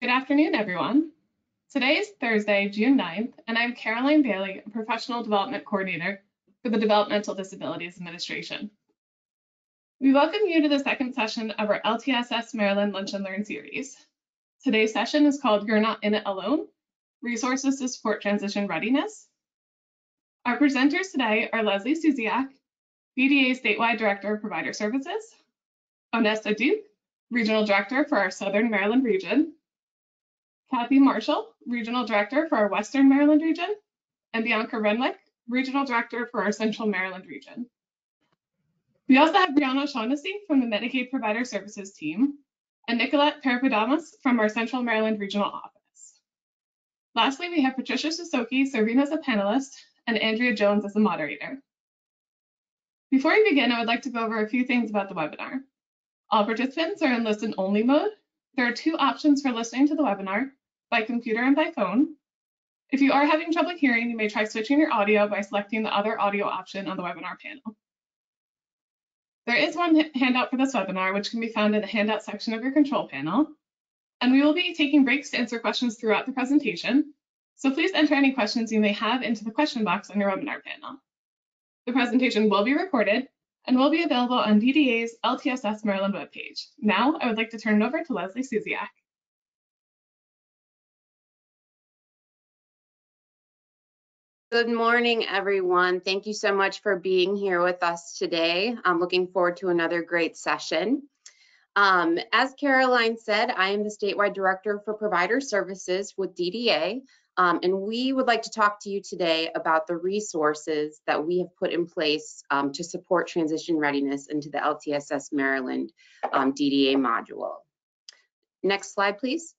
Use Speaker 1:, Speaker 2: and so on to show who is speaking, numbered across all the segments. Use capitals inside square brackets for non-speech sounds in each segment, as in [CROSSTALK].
Speaker 1: Good afternoon, everyone. Today is Thursday, June 9th, and I'm Caroline Bailey, a Professional Development Coordinator for the Developmental Disabilities Administration. We welcome you to the second session of our LTSS Maryland Lunch and Learn series. Today's session is called You're Not In It Alone, Resources to Support Transition Readiness. Our presenters today are Leslie Suziak, DDA Statewide Director of Provider Services, Onesta Duke, Regional Director for our Southern Maryland region, Kathy Marshall, Regional Director for our Western Maryland region, and Bianca Renwick, Regional Director for our Central Maryland region. We also have Brianna Shaughnessy from the Medicaid Provider Services team and Nicolette Parapadamas from our Central Maryland Regional Office. Lastly, we have Patricia Susoki serving as a panelist and Andrea Jones as a moderator. Before we begin, I would like to go over a few things about the webinar. All participants are in listen-only mode. There are two options for listening to the webinar by computer and by phone. If you are having trouble hearing, you may try switching your audio by selecting the other audio option on the webinar panel. There is one handout for this webinar, which can be found in the handout section of your control panel. And we will be taking breaks to answer questions throughout the presentation. So please enter any questions you may have into the question box on your webinar panel. The presentation will be recorded and will be available on DDA's LTSS Maryland webpage. Now I would like to turn it over to Leslie Suziak.
Speaker 2: Good morning, everyone. Thank you so much for being here with us today. I'm looking forward to another great session. Um, as Caroline said, I am the statewide director for provider services with DDA, um, and we would like to talk to you today about the resources that we have put in place um, to support transition readiness into the LTSS Maryland um, DDA module. Next slide, please.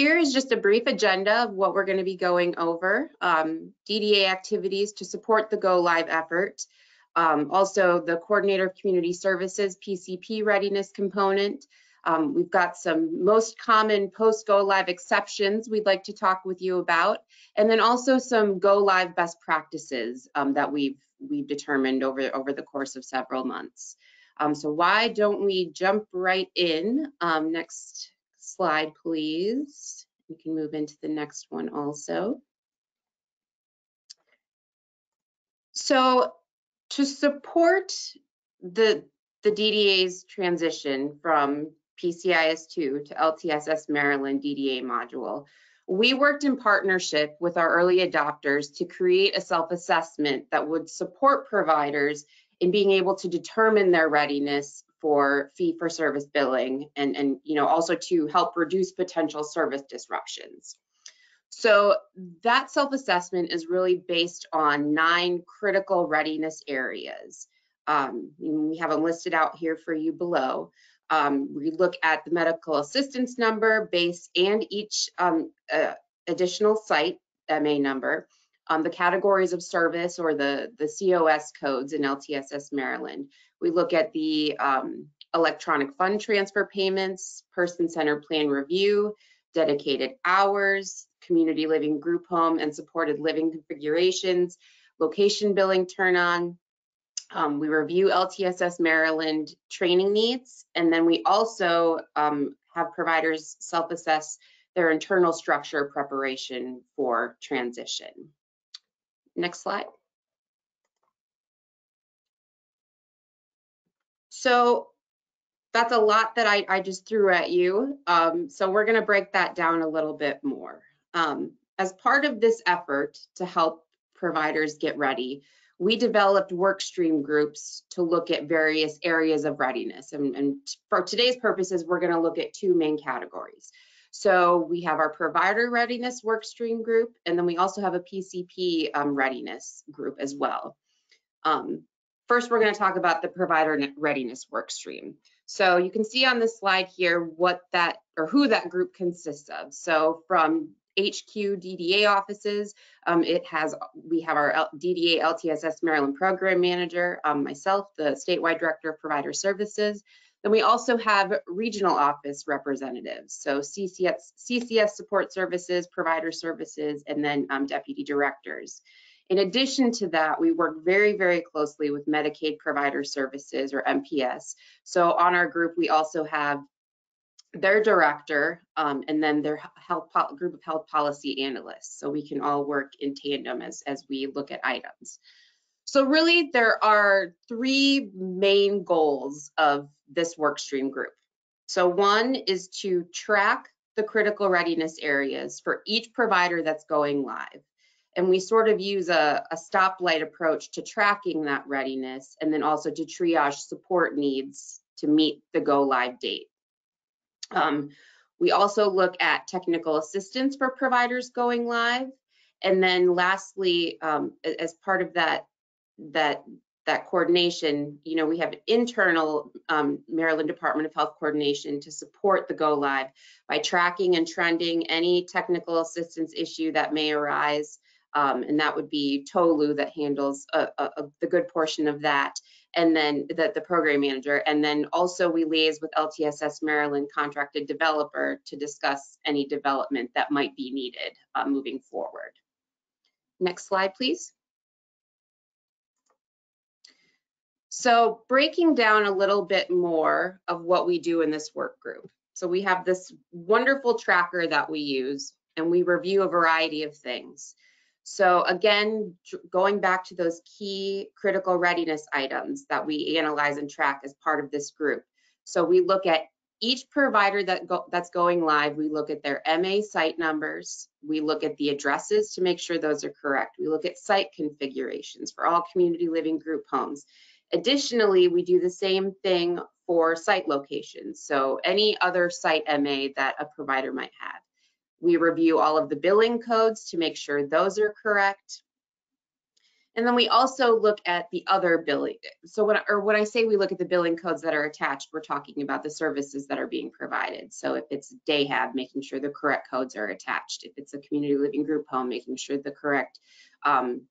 Speaker 2: Here is just a brief agenda of what we're going to be going over. Um, DDA activities to support the Go Live effort. Um, also, the Coordinator of Community Services, PCP readiness component. Um, we've got some most common post-Go Live exceptions we'd like to talk with you about. And then also some Go Live best practices um, that we've, we've determined over, over the course of several months. Um, so why don't we jump right in? Um, next slide, please. We can move into the next one also. So to support the, the DDA's transition from PCIS2 to LTSS Maryland DDA module, we worked in partnership with our early adopters to create a self-assessment that would support providers in being able to determine their readiness for fee for service billing and, and you know also to help reduce potential service disruptions. So that self-assessment is really based on nine critical readiness areas. Um, we have them listed out here for you below. Um, we look at the medical assistance number, base, and each um, uh, additional site MA number, um, the categories of service or the, the COS codes in LTSS Maryland. We look at the um, electronic fund transfer payments, person-centered plan review, dedicated hours, community living group home and supported living configurations, location billing turn on. Um, we review LTSS Maryland training needs, and then we also um, have providers self-assess their internal structure preparation for transition. Next slide. So that's a lot that I, I just threw at you. Um, so we're gonna break that down a little bit more. Um, as part of this effort to help providers get ready, we developed work stream groups to look at various areas of readiness. And, and for today's purposes, we're gonna look at two main categories. So we have our provider readiness work stream group, and then we also have a PCP um, readiness group as well. Um, First, we're going to talk about the provider readiness work stream. So you can see on this slide here what that or who that group consists of. So from HQ DDA offices, um, it has we have our L DDA LTSS Maryland program manager, um, myself, the statewide director of provider services. Then we also have regional office representatives, so CCS, CCS support services, provider services, and then um, deputy directors. In addition to that, we work very, very closely with Medicaid Provider Services or MPS. So on our group, we also have their director, um, and then their health group of health policy analysts. So we can all work in tandem as, as we look at items. So really there are three main goals of this workstream group. So one is to track the critical readiness areas for each provider that's going live. And we sort of use a, a stoplight approach to tracking that readiness and then also to triage support needs to meet the go live date. Um, we also look at technical assistance for providers going live. And then lastly, um, as part of that, that that coordination, you know, we have internal um, Maryland Department of Health coordination to support the go live by tracking and trending any technical assistance issue that may arise. Um, and that would be Tolu that handles a, a, a, the good portion of that, and then the, the program manager. And then also we liaise with LTSS Maryland contracted developer to discuss any development that might be needed uh, moving forward. Next slide, please. So breaking down a little bit more of what we do in this work group. So we have this wonderful tracker that we use and we review a variety of things. So again, going back to those key critical readiness items that we analyze and track as part of this group. So we look at each provider that go, that's going live, we look at their MA site numbers, we look at the addresses to make sure those are correct. We look at site configurations for all community living group homes. Additionally, we do the same thing for site locations. So any other site MA that a provider might have. We review all of the billing codes to make sure those are correct. And then we also look at the other billing. So when, or when I say we look at the billing codes that are attached, we're talking about the services that are being provided. So if it's DayHab, making sure the correct codes are attached. If it's a community living group home, making sure the correct um,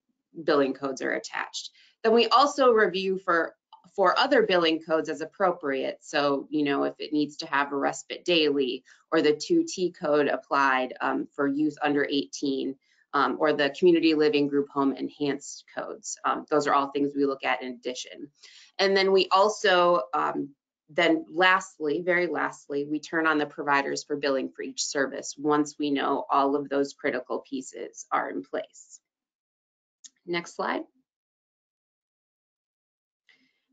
Speaker 2: billing codes are attached. Then we also review for for other billing codes as appropriate. So, you know, if it needs to have a respite daily or the 2T code applied um, for youth under 18 um, or the community living group home enhanced codes. Um, those are all things we look at in addition. And then we also, um, then lastly, very lastly, we turn on the providers for billing for each service once we know all of those critical pieces are in place. Next slide.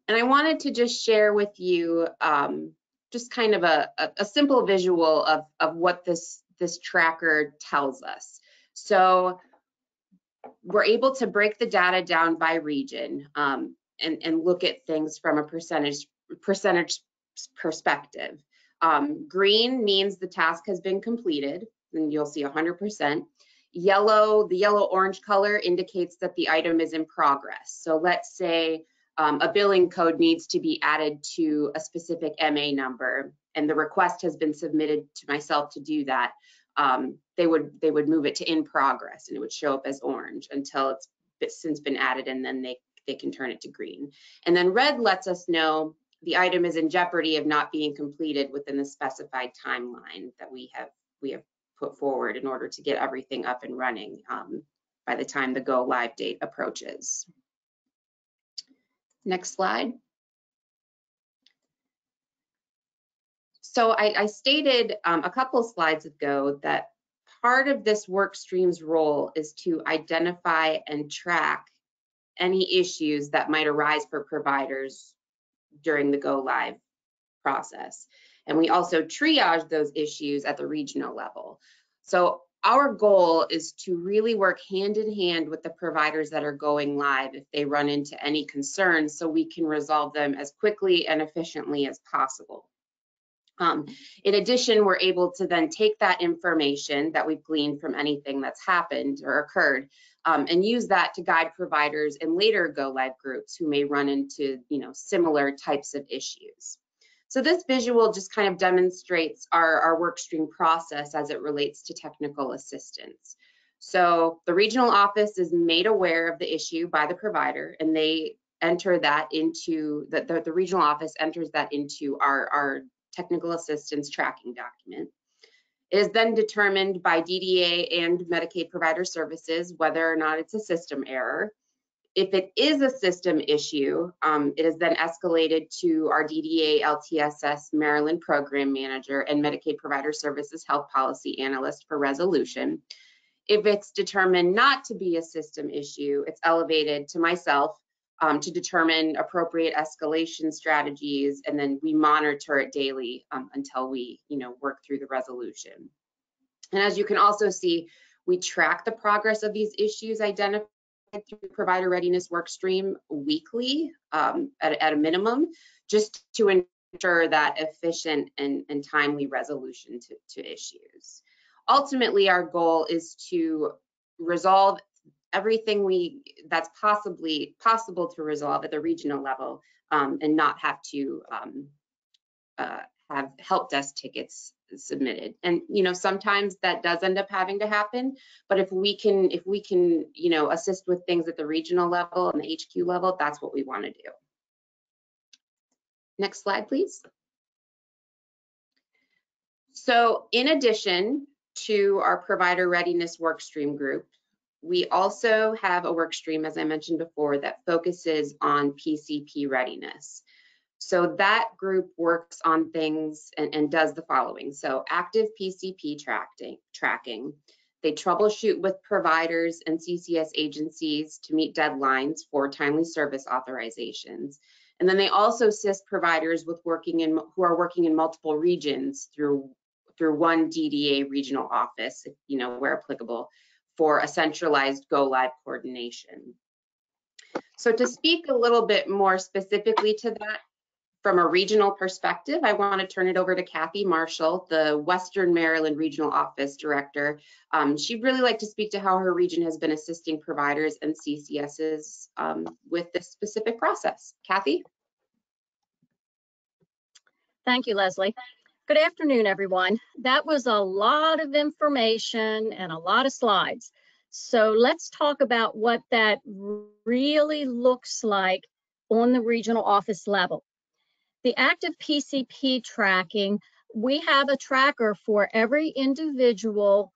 Speaker 2: And I wanted to just share with you um, just kind of a, a, a, simple visual of, of what this, this tracker tells us. So we're able to break the data down by region um, and, and look at things from a percentage, percentage perspective. Um, green means the task has been completed, and you'll see 100%. Yellow, the yellow-orange color indicates that the item is in progress. So let's say um, a billing code needs to be added to a specific MA number and the request has been submitted to myself to do that, um, they would they would move it to in progress and it would show up as orange until it's since been added and then they, they can turn it to green. And then red lets us know the item is in jeopardy of not being completed within the specified timeline that we have we have put forward in order to get everything up and running um, by the time the go live date approaches. Next slide. So I, I stated um, a couple slides ago that part of this work stream's role is to identify and track any issues that might arise for providers during the go live process. And we also triage those issues at the regional level. So our goal is to really work hand in hand with the providers that are going live if they run into any concerns so we can resolve them as quickly and efficiently as possible. Um, in addition, we're able to then take that information that we've gleaned from anything that's happened or occurred um, and use that to guide providers in later go live groups who may run into you know similar types of issues. So this visual just kind of demonstrates our, our work stream process as it relates to technical assistance. So the regional office is made aware of the issue by the provider and they enter that into, the, the, the regional office enters that into our, our technical assistance tracking document. It is then determined by DDA and Medicaid provider services whether or not it's a system error. If it is a system issue, um, it is then escalated to our DDA LTSS Maryland Program Manager and Medicaid Provider Services Health Policy Analyst for resolution. If it's determined not to be a system issue, it's elevated to myself um, to determine appropriate escalation strategies, and then we monitor it daily um, until we, you know, work through the resolution. And as you can also see, we track the progress of these issues identified through provider readiness work stream weekly um, at, at, a minimum, just to ensure that efficient and, and timely resolution to, to issues. Ultimately, our goal is to resolve everything we that's possibly possible to resolve at the regional level um, and not have to um, uh, have help desk tickets submitted. And you know sometimes that does end up having to happen but if we can if we can you know assist with things at the regional level and the hq level that's what we want to do. Next slide please. So in addition to our provider readiness workstream group we also have a work stream, as I mentioned before, that focuses on PCP readiness. So that group works on things and, and does the following. So active PCP tracking, tracking. They troubleshoot with providers and CCS agencies to meet deadlines for timely service authorizations. And then they also assist providers with working in who are working in multiple regions through through one DDA regional office, you know, where applicable, for a centralized go live coordination. So to speak a little bit more specifically to that, from a regional perspective, I want to turn it over to Kathy Marshall, the Western Maryland Regional Office Director. Um, she'd really like to speak to how her region has been assisting providers and CCSs um, with this specific process. Kathy?
Speaker 3: Thank you, Leslie. Good afternoon, everyone. That was a lot of information and a lot of slides. So let's talk about what that really looks like on the regional office level. The active PCP tracking, we have a tracker for every individual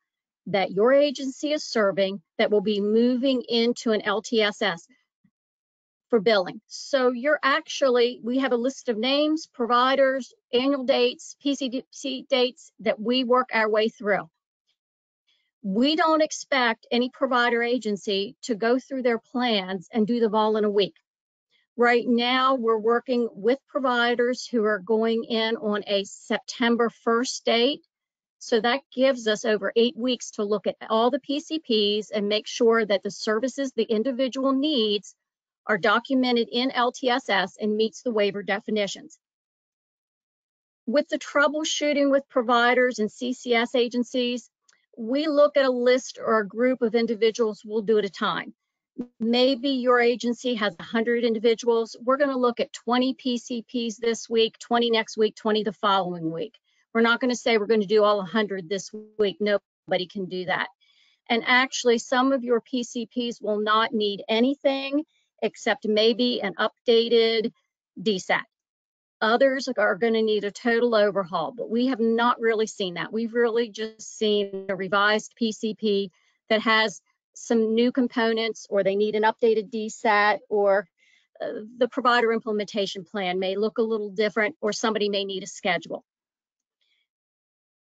Speaker 3: that your agency is serving that will be moving into an LTSS for billing. So you're actually, we have a list of names, providers, annual dates, PCC dates that we work our way through. We don't expect any provider agency to go through their plans and do them all in a week. Right now, we're working with providers who are going in on a September 1st date. So that gives us over eight weeks to look at all the PCPs and make sure that the services the individual needs are documented in LTSS and meets the waiver definitions. With the troubleshooting with providers and CCS agencies, we look at a list or a group of individuals, we'll do at a time. Maybe your agency has 100 individuals. We're going to look at 20 PCPs this week, 20 next week, 20 the following week. We're not going to say we're going to do all 100 this week. Nobody can do that. And actually, some of your PCPs will not need anything except maybe an updated DSAT. Others are going to need a total overhaul, but we have not really seen that. We've really just seen a revised PCP that has some new components or they need an updated DSAT or uh, the provider implementation plan may look a little different or somebody may need a schedule.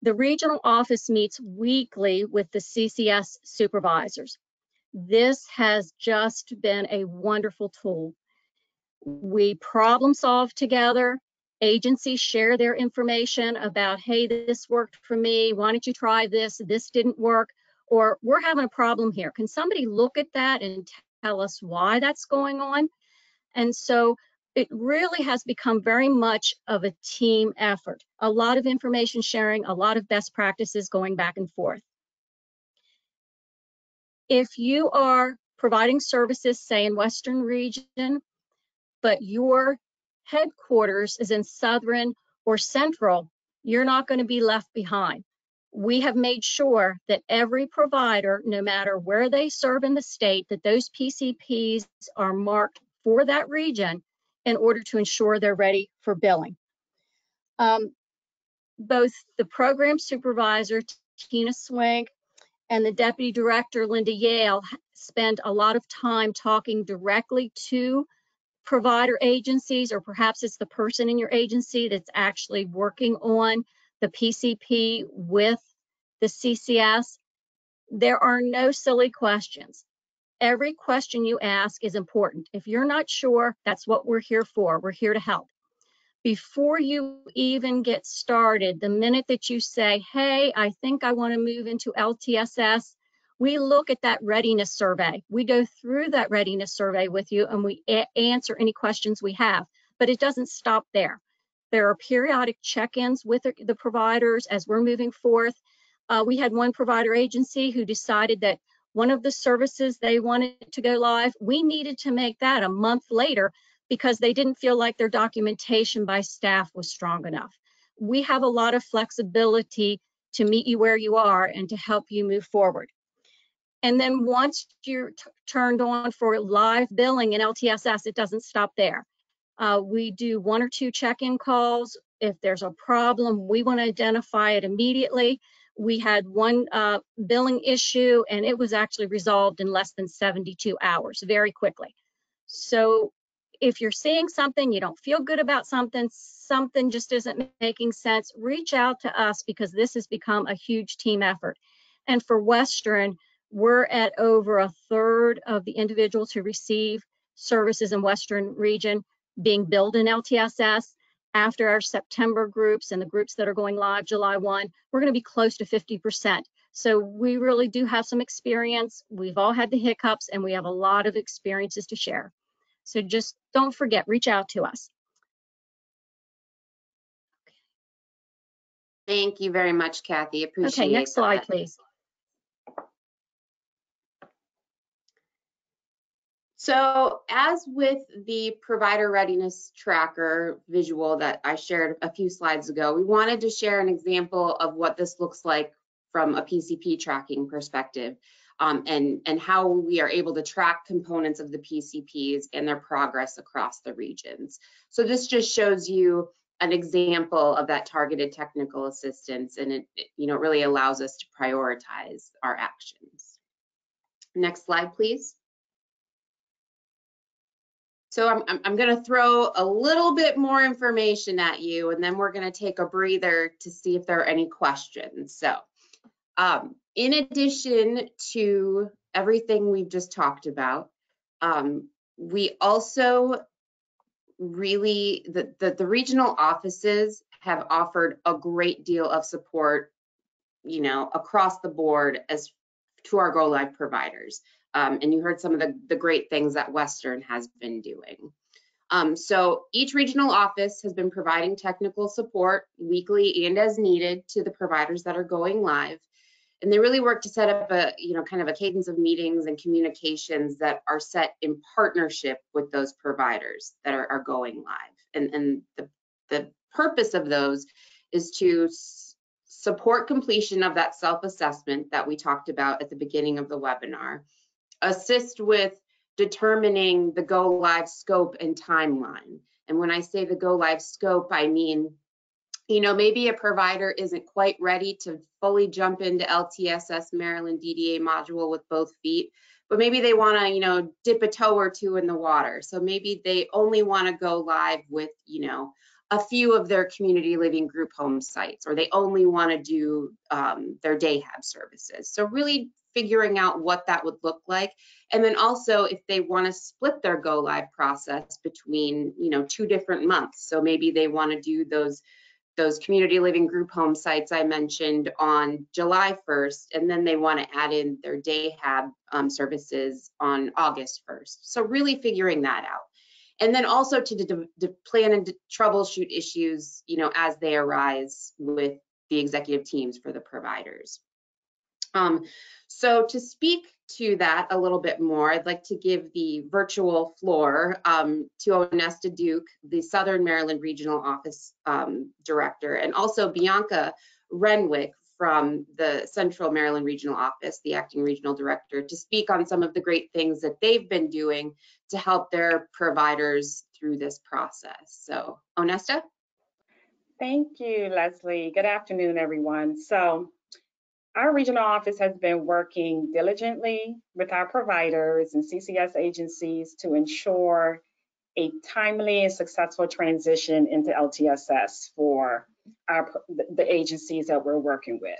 Speaker 3: The regional office meets weekly with the CCS supervisors. This has just been a wonderful tool. We problem solve together. Agencies share their information about, hey, this worked for me. Why don't you try this? This didn't work. Or we're having a problem here. Can somebody look at that and tell us why that's going on? And so it really has become very much of a team effort. A lot of information sharing, a lot of best practices going back and forth. If you are providing services, say in Western region, but your headquarters is in Southern or Central, you're not going to be left behind. We have made sure that every provider, no matter where they serve in the state, that those PCPs are marked for that region in order to ensure they're ready for billing. Um, both the program supervisor, Tina Swink, and the deputy director, Linda Yale, spend a lot of time talking directly to provider agencies, or perhaps it's the person in your agency that's actually working on the PCP with the CCS. There are no silly questions. Every question you ask is important. If you're not sure, that's what we're here for. We're here to help. Before you even get started, the minute that you say, hey, I think I want to move into LTSS, we look at that readiness survey. We go through that readiness survey with you and we answer any questions we have, but it doesn't stop there. There are periodic check-ins with the providers as we're moving forth. Uh, we had one provider agency who decided that one of the services they wanted to go live, we needed to make that a month later because they didn't feel like their documentation by staff was strong enough. We have a lot of flexibility to meet you where you are and to help you move forward. And then once you're turned on for live billing in LTSS, it doesn't stop there. Uh, we do one or two check-in calls. If there's a problem, we want to identify it immediately. We had one uh, billing issue and it was actually resolved in less than 72 hours, very quickly. So if you're seeing something, you don't feel good about something, something just isn't making sense, reach out to us because this has become a huge team effort. And for Western, we're at over a third of the individuals who receive services in Western region being billed in LTSS. After our September groups and the groups that are going live July 1, we're going to be close to 50%. So we really do have some experience. We've all had the hiccups and we have a lot of experiences to share. So just don't forget, reach out to us.
Speaker 2: Thank you very much, Kathy. Appreciate it.
Speaker 3: Okay, next slide,
Speaker 2: that.
Speaker 3: please.
Speaker 2: So as with the provider readiness tracker visual that I shared a few slides ago, we wanted to share an example of what this looks like from a PCP tracking perspective um, and, and how we are able to track components of the PCPs and their progress across the regions. So this just shows you an example of that targeted technical assistance and it, it you know, really allows us to prioritize our actions. Next slide, please. So I'm, I'm, I'm going to throw a little bit more information at you, and then we're going to take a breather to see if there are any questions. So um, in addition to everything we've just talked about, um, we also really, the, the, the regional offices have offered a great deal of support, you know, across the board as to our Go Live providers. Um, and you heard some of the, the great things that Western has been doing. Um, so each regional office has been providing technical support weekly and as needed to the providers that are going live. And they really work to set up a, you know, kind of a cadence of meetings and communications that are set in partnership with those providers that are, are going live. And, and the, the purpose of those is to support completion of that self-assessment that we talked about at the beginning of the webinar assist with determining the go live scope and timeline. And when I say the go live scope, I mean, you know, maybe a provider isn't quite ready to fully jump into LTSS Maryland DDA module with both feet, but maybe they want to, you know, dip a toe or two in the water. So maybe they only want to go live with, you know, a few of their community living group home sites, or they only want to do um, their day hab services. So really figuring out what that would look like. And then also if they want to split their go live process between, you know, two different months. So maybe they want to do those those community living group home sites I mentioned on July 1st, and then they want to add in their day hab um, services on August 1st. So really figuring that out. And then also to plan and troubleshoot issues, you know, as they arise with the executive teams for the providers. Um, so to speak to that a little bit more, I'd like to give the virtual floor um, to Onesta Duke, the Southern Maryland Regional Office um, Director, and also Bianca Renwick from the Central Maryland Regional Office, the Acting Regional Director, to speak on some of the great things that they've been doing to help their providers through this process. So, Onesta?
Speaker 4: Thank you, Leslie. Good afternoon, everyone. So Our regional office has been working diligently with our providers and CCS agencies to ensure a timely and successful transition into LTSS for our, the agencies that we're working with.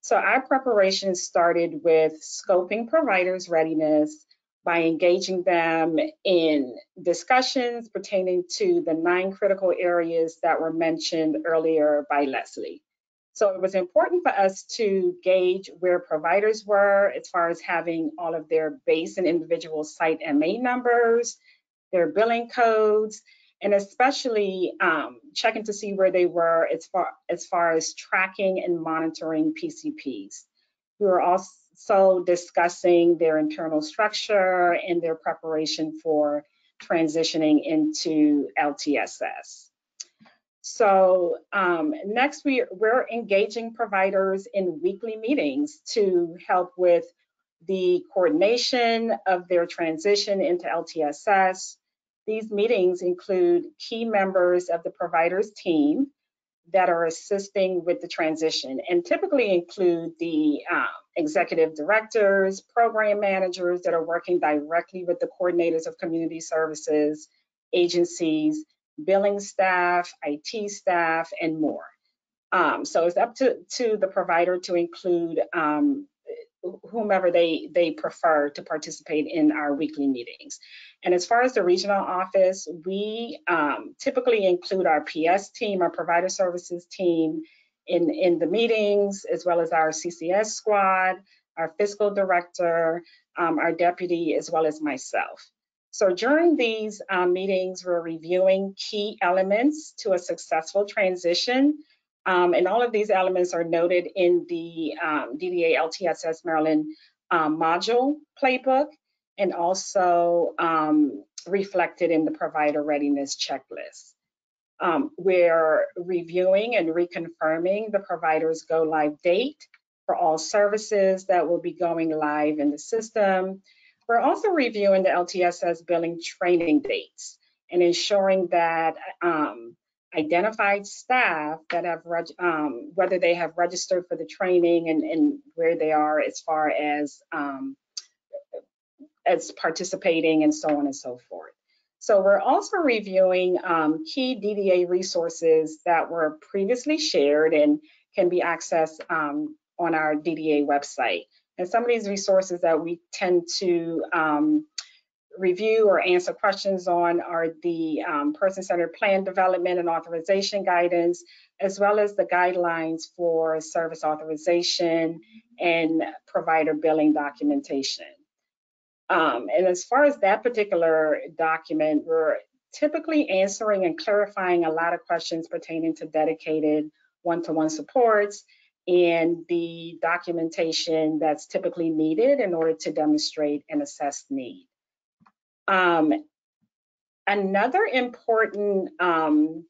Speaker 4: So our preparation started with scoping providers' readiness by engaging them in discussions pertaining to the nine critical areas that were mentioned earlier by Leslie. So it was important for us to gauge where providers were as far as having all of their base and individual site MA numbers, their billing codes, and especially um, checking to see where they were as far, as far as tracking and monitoring PCPs. We were also discussing their internal structure and their preparation for transitioning into LTSS. So um, next, we, we're engaging providers in weekly meetings to help with the coordination of their transition into LTSS. These meetings include key members of the provider's team that are assisting with the transition and typically include the um, executive directors, program managers that are working directly with the coordinators of community services, agencies, billing staff, IT staff, and more. Um, so it's up to, to the provider to include um, whomever they, they prefer to participate in our weekly meetings. And as far as the regional office, we um, typically include our PS team, our provider services team in, in the meetings, as well as our CCS squad, our fiscal director, um, our deputy, as well as myself. So during these um, meetings, we're reviewing key elements to a successful transition. Um, and all of these elements are noted in the um, DDA LTSS Maryland um, module playbook and also um, reflected in the provider readiness checklist. Um, we're reviewing and reconfirming the provider's go live date for all services that will be going live in the system we're also reviewing the LTSS billing training dates and ensuring that um, identified staff that have, um, whether they have registered for the training and, and where they are as far as, um, as participating and so on and so forth. So we're also reviewing um, key DDA resources that were previously shared and can be accessed um, on our DDA website. And some of these resources that we tend to um, review or answer questions on are the um, person-centered plan development and authorization guidance, as well as the guidelines for service authorization and provider billing documentation. Um, and as far as that particular document, we're typically answering and clarifying a lot of questions pertaining to dedicated one-to-one -one supports and the documentation that's typically needed in order to demonstrate and assess need. Um, another important um,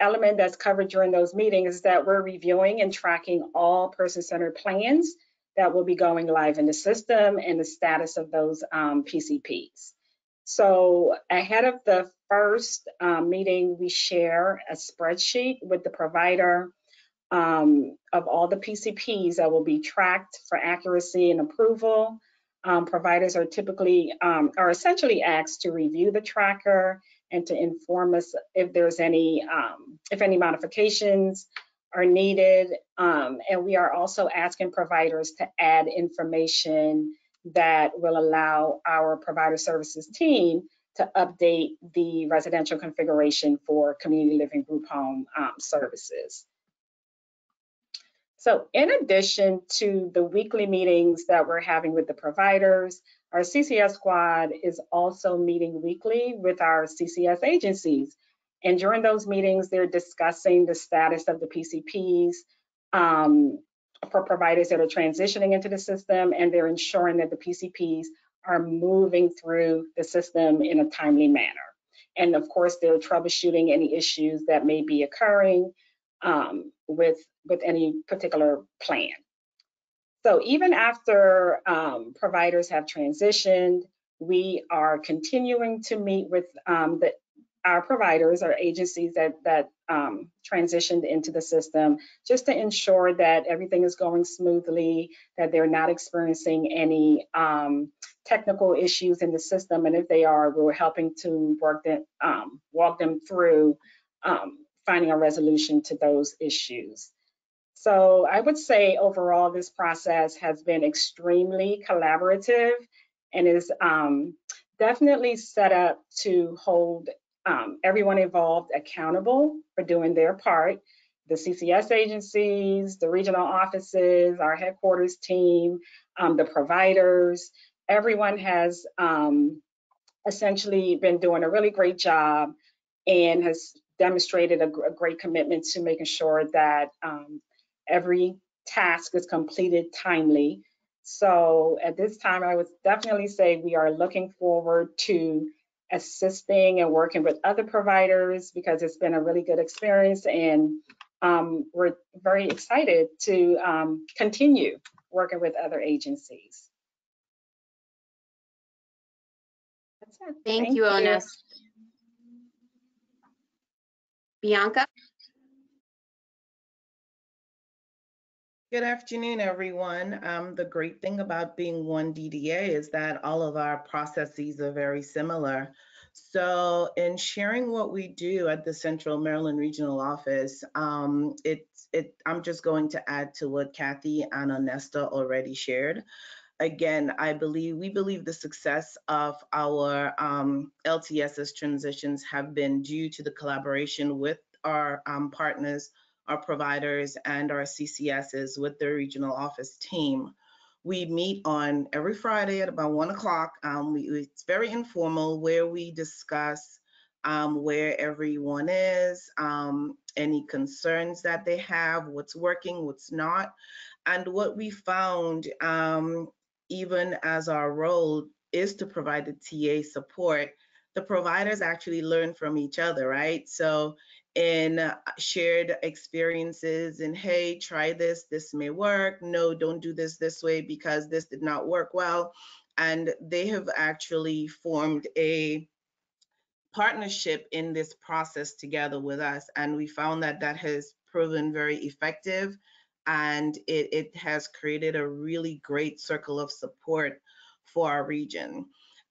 Speaker 4: element that's covered during those meetings is that we're reviewing and tracking all person-centered plans that will be going live in the system and the status of those um, PCPs. So ahead of the first um, meeting, we share a spreadsheet with the provider um, of all the PCPs that will be tracked for accuracy and approval. Um, providers are typically, um, are essentially asked to review the tracker and to inform us if there's any, um, if any modifications are needed. Um, and we are also asking providers to add information that will allow our provider services team to update the residential configuration for community living group home um, services. So in addition to the weekly meetings that we're having with the providers, our CCS squad is also meeting weekly with our CCS agencies. And during those meetings, they're discussing the status of the PCPs um, for providers that are transitioning into the system, and they're ensuring that the PCPs are moving through the system in a timely manner. And of course, they're troubleshooting any issues that may be occurring um, with, with any particular plan. So even after um, providers have transitioned, we are continuing to meet with um, the, our providers or agencies that that um, transitioned into the system, just to ensure that everything is going smoothly, that they're not experiencing any um, technical issues in the system, and if they are, we're helping to work them, um, walk them through um, finding a resolution to those issues. So I would say overall, this process has been extremely collaborative and is um, definitely set up to hold um, everyone involved accountable for doing their part. The CCS agencies, the regional offices, our headquarters team, um, the providers, everyone has um, essentially been doing a really great job and has demonstrated a, a great commitment to making sure that um, every task is completed timely. So at this time, I would definitely say we are looking forward to assisting and working with other providers because it's been a really good experience and um, we're very excited to um, continue working with other agencies. That's it.
Speaker 2: Thank you, Onus. Bianca?
Speaker 5: Good afternoon, everyone. Um, the great thing about being one DDA is that all of our processes are very similar. So in sharing what we do at the Central Maryland Regional Office, um, it's, it, I'm just going to add to what Kathy and Onesta already shared. Again, I believe, we believe the success of our um, LTSS transitions have been due to the collaboration with our um, partners our providers and our CCSs with the regional office team. We meet on every Friday at about one o'clock. Um, we, it's very informal where we discuss um, where everyone is, um, any concerns that they have, what's working, what's not. And what we found, um, even as our role is to provide the TA support, the providers actually learn from each other, right? So in uh, shared experiences and hey try this this may work. No don't do this this way because this did not work well. And they have actually formed a partnership in this process together with us and we found that that has proven very effective and it, it has created a really great circle of support for our region.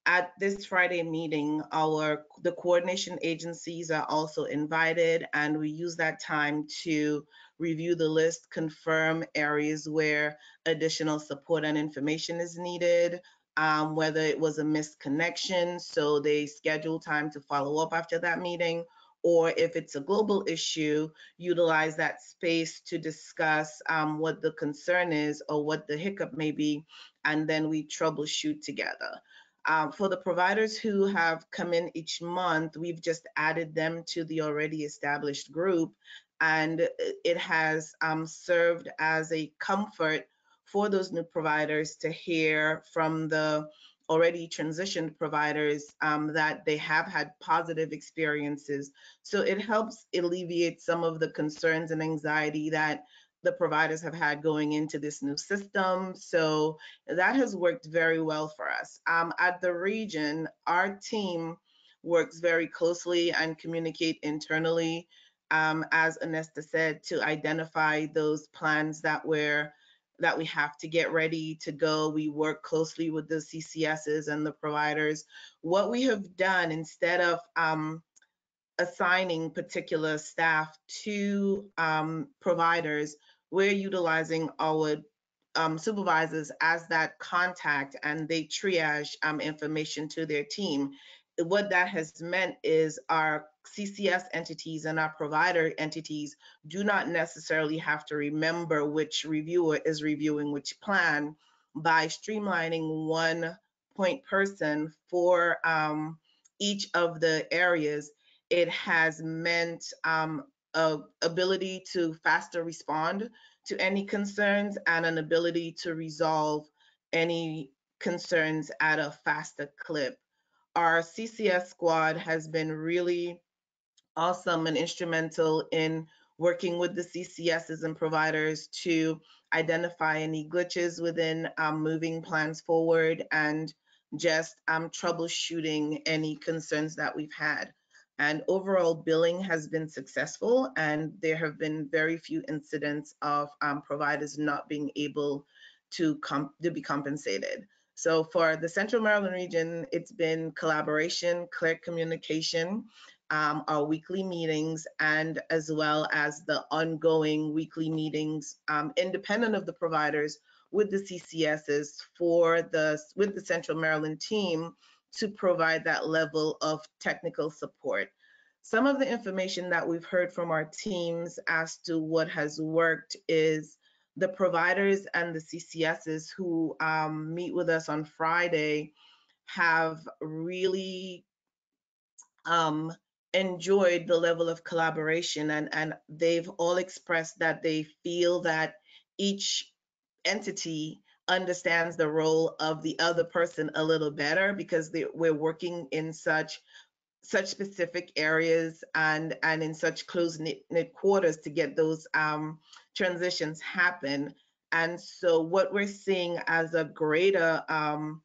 Speaker 5: At this Friday meeting, our the coordination agencies are also invited, and we use that time to review the list, confirm areas where additional support and information is needed, um, whether it was a missed connection, so they schedule time to follow up after that meeting, or if it's a global issue, utilize that space to discuss um, what the concern is or what the hiccup may be, and then we troubleshoot together. Um, for the providers who have come in each month, we've just added them to the already established group, and it has um, served as a comfort for those new providers to hear from the already transitioned providers um, that they have had positive experiences. So it helps alleviate some of the concerns and anxiety that the providers have had going into this new system. So that has worked very well for us. Um, at the region, our team works very closely and communicate internally, um, as Onesta said, to identify those plans that we're that we have to get ready to go. We work closely with the CCSs and the providers. What we have done instead of um, assigning particular staff to um, providers, we're utilizing our um, supervisors as that contact and they triage um, information to their team. What that has meant is our CCS entities and our provider entities do not necessarily have to remember which reviewer is reviewing which plan by streamlining one point person for um, each of the areas. It has meant um, a ability to faster respond to any concerns and an ability to resolve any concerns at a faster clip. Our CCS squad has been really awesome and instrumental in working with the CCSs and providers to identify any glitches within um, moving plans forward and just um, troubleshooting any concerns that we've had. And overall billing has been successful and there have been very few incidents of um, providers not being able to, to be compensated. So for the Central Maryland region, it's been collaboration, clear communication, um, our weekly meetings, and as well as the ongoing weekly meetings, um, independent of the providers with the CCSs for the, with the Central Maryland team to provide that level of technical support. Some of the information that we've heard from our teams as to what has worked is the providers and the CCSs who um, meet with us on Friday have really um, enjoyed the level of collaboration and, and they've all expressed that they feel that each entity understands the role of the other person a little better because they, we're working in such such specific areas and and in such close knit, knit quarters to get those um, transitions happen. And so what we're seeing as a greater um,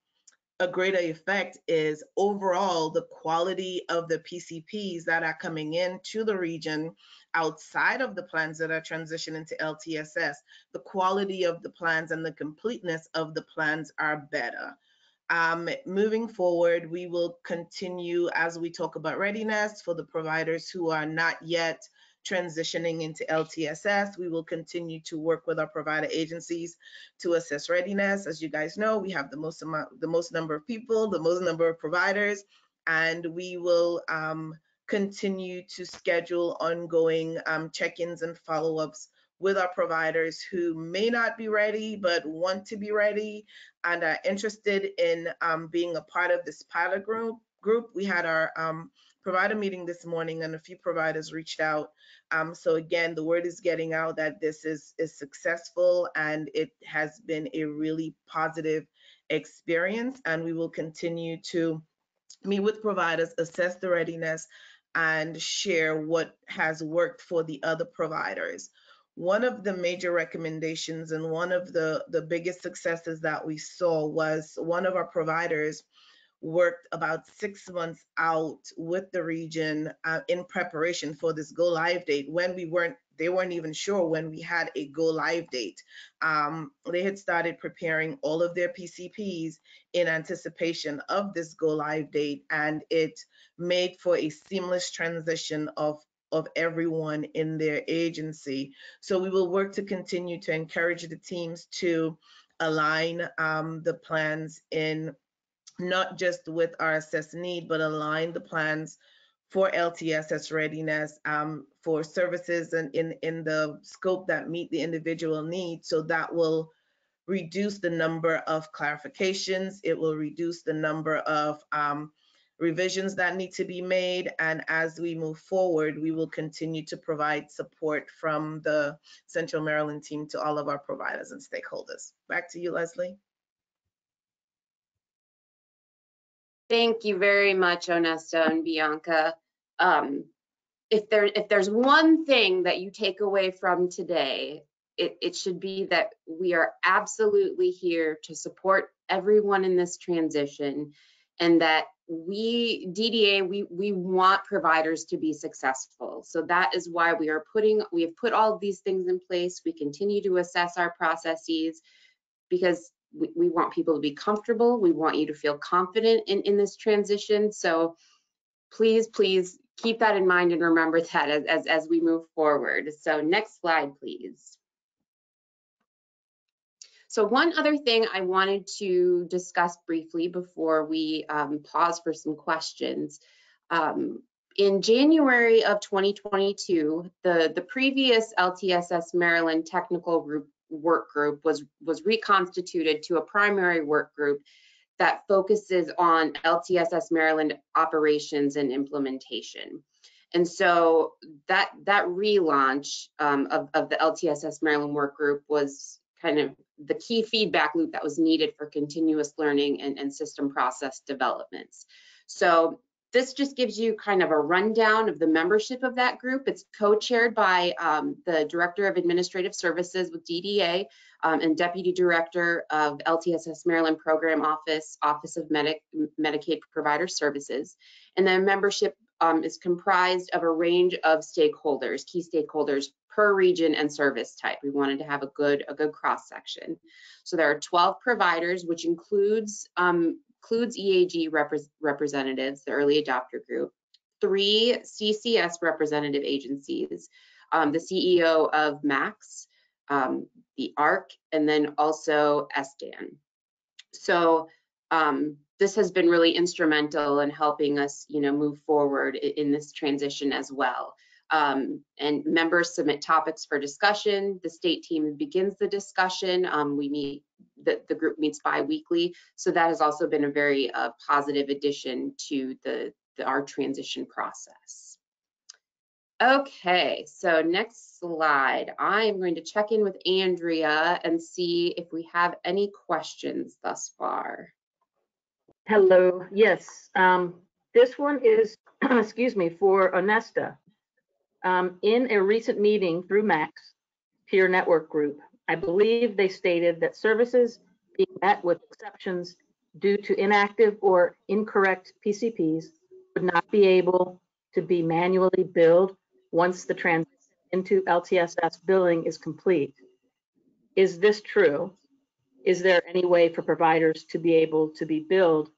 Speaker 5: a greater effect is overall the quality of the PCPs that are coming into the region outside of the plans that are transitioning to LTSS. The quality of the plans and the completeness of the plans are better. Um, moving forward, we will continue as we talk about readiness for the providers who are not yet transitioning into LTSS. We will continue to work with our provider agencies to assess readiness. As you guys know, we have the most amount, the most number of people, the most number of providers, and we will um, continue to schedule ongoing um, check-ins and follow-ups with our providers who may not be ready but want to be ready and are interested in um, being a part of this pilot group. Group we had our um, provider meeting this morning and a few providers reached out. Um, so again, the word is getting out that this is, is successful and it has been a really positive experience and we will continue to meet with providers, assess the readiness and share what has worked for the other providers. One of the major recommendations and one of the, the biggest successes that we saw was one of our providers worked about six months out with the region uh, in preparation for this go live date when we weren't they weren't even sure when we had a go live date. Um, they had started preparing all of their pcps in anticipation of this go live date and it made for a seamless transition of of everyone in their agency. So we will work to continue to encourage the teams to align um, the plans in not just with our assessed need, but align the plans for LTSS readiness um, for services and in, in the scope that meet the individual needs. So that will reduce the number of clarifications. It will reduce the number of um, revisions that need to be made. And as we move forward, we will continue to provide support from the Central Maryland team to all of our providers and stakeholders. Back to you, Leslie.
Speaker 2: Thank you very much, Onesta and Bianca. Um, if there if there's one thing that you take away from today, it, it should be that we are absolutely here to support everyone in this transition and that we DDA we we want providers to be successful. So that is why we are putting we have put all of these things in place. We continue to assess our processes because we, we want people to be comfortable. We want you to feel confident in, in this transition. So please, please keep that in mind and remember that as, as, as we move forward. So next slide, please. So one other thing I wanted to discuss briefly before we um, pause for some questions. Um, in January of 2022, the, the previous LTSS Maryland technical group work group was, was reconstituted to a primary work group that focuses on LTSS Maryland operations and implementation. And so that that relaunch um, of, of the LTSS Maryland work group was kind of the key feedback loop that was needed for continuous learning and, and system process developments. So this just gives you kind of a rundown of the membership of that group. It's co-chaired by um, the Director of Administrative Services with DDA um, and Deputy Director of LTSS Maryland Program Office, Office of Medic Medicaid Provider Services. And the membership um, is comprised of a range of stakeholders, key stakeholders per region and service type. We wanted to have a good, a good cross section. So there are 12 providers, which includes, um, includes EAG repres representatives, the early adopter group, three CCS representative agencies, um, the CEO of MACS, um, the ARC, and then also SDAN. So um, this has been really instrumental in helping us, you know, move forward in, in this transition as well. Um, and members submit topics for discussion. The state team begins the discussion. Um, we meet, the, the group meets bi-weekly. So that has also been a very uh, positive addition to the, the, our transition process. Okay, so next slide. I'm going to check in with Andrea and see if we have any questions thus far.
Speaker 6: Hello, yes. Um, this one is, [CLEARS THROAT] excuse me, for Onesta. Um, in a recent meeting through MACS Peer Network Group, I believe they stated that services being met with exceptions due to inactive or incorrect PCPs would not be able to be manually billed once the transition into LTSS billing is complete. Is this true? Is there any way for providers to be able to be billed?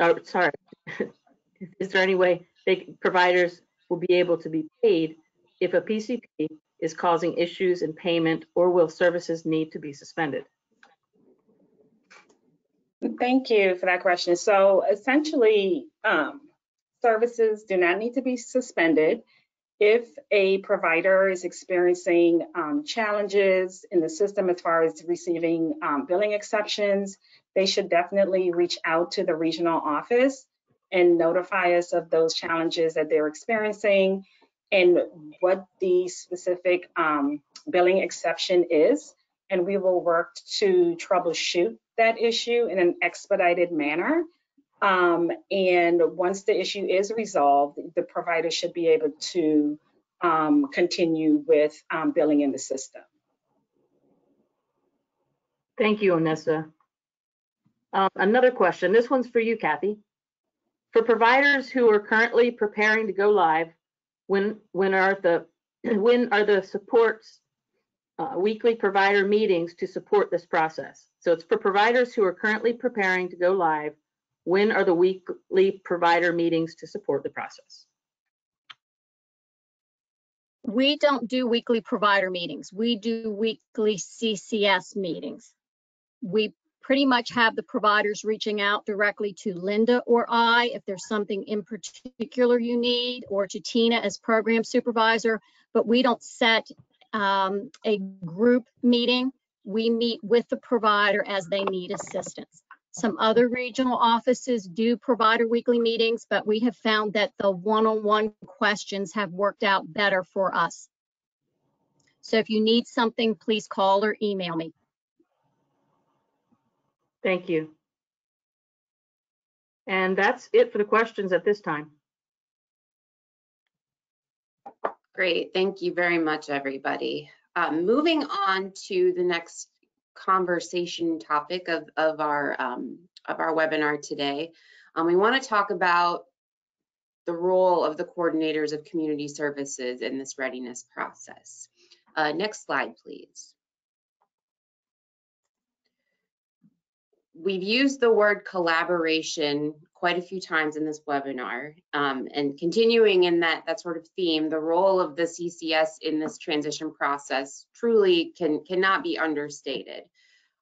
Speaker 6: Oh, sorry. [LAUGHS] Is there any way they, providers will be able to be paid if a PCP is causing issues in payment or will services need to be suspended?
Speaker 4: Thank you for that question. So essentially, um, services do not need to be suspended. If a provider is experiencing um, challenges in the system as far as receiving um, billing exceptions, they should definitely reach out to the regional office and notify us of those challenges that they're experiencing and what the specific um, billing exception is. And we will work to troubleshoot that issue in an expedited manner. Um, and once the issue is resolved, the provider should be able to um, continue with um, billing in the system.
Speaker 6: Thank you, Onesta. Um, another question. This one's for you, Kathy. For providers who are currently preparing to go live, when when are the [CLEARS THROAT] when are the supports uh, weekly provider meetings to support this process? So it's for providers who are currently preparing to go live. When are the weekly provider meetings to support the process?
Speaker 3: We don't do weekly provider meetings. We do weekly CCS meetings. We pretty much have the providers reaching out directly to Linda or I if there's something in particular you need, or to Tina as program supervisor, but we don't set um, a group meeting. We meet with the provider as they need assistance. Some other regional offices do provider weekly meetings, but we have found that the one-on-one questions have worked out better for us. So if you need something, please call or email me.
Speaker 6: Thank you. And that's it for the questions at this time.
Speaker 2: Great, thank you very much, everybody. Um, moving on to the next conversation topic of, of, our, um, of our webinar today. Um, we want to talk about the role of the coordinators of community services in this readiness process. Uh, next slide, please. We've used the word collaboration quite a few times in this webinar um, and continuing in that that sort of theme the role of the ccs in this transition process truly can cannot be understated.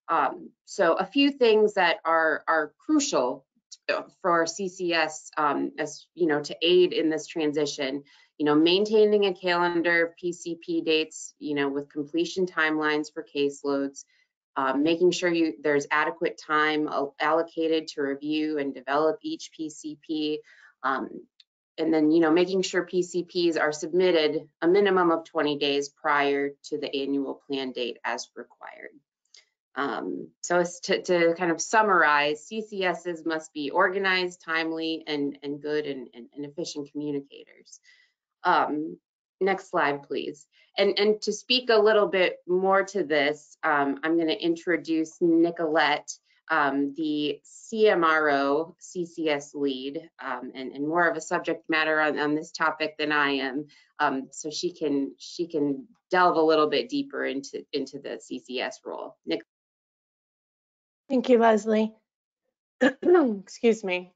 Speaker 2: Um, so a few things that are are crucial for ccs um, as you know to aid in this transition you know maintaining a calendar of pcp dates you know with completion timelines for caseloads um, making sure you there's adequate time allocated to review and develop each PCP, um, and then you know making sure PCPs are submitted a minimum of 20 days prior to the annual plan date as required. Um, so to, to, kind of summarize, CCSs must be organized, timely, and, and good and, and, and efficient communicators. Um, next slide, please. And, and to speak a little bit more to this, um, I'm going to introduce Nicolette um, the CMRO CCS lead um, and, and more of a subject matter on, on this topic than I am. Um, so she can she can delve a little bit deeper into into the CCS role. Nick.
Speaker 7: Thank you, Leslie. [CLEARS THROAT] Excuse me.